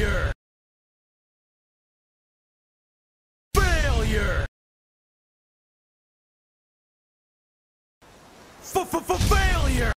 Failure! Failure! F-f-f-failure!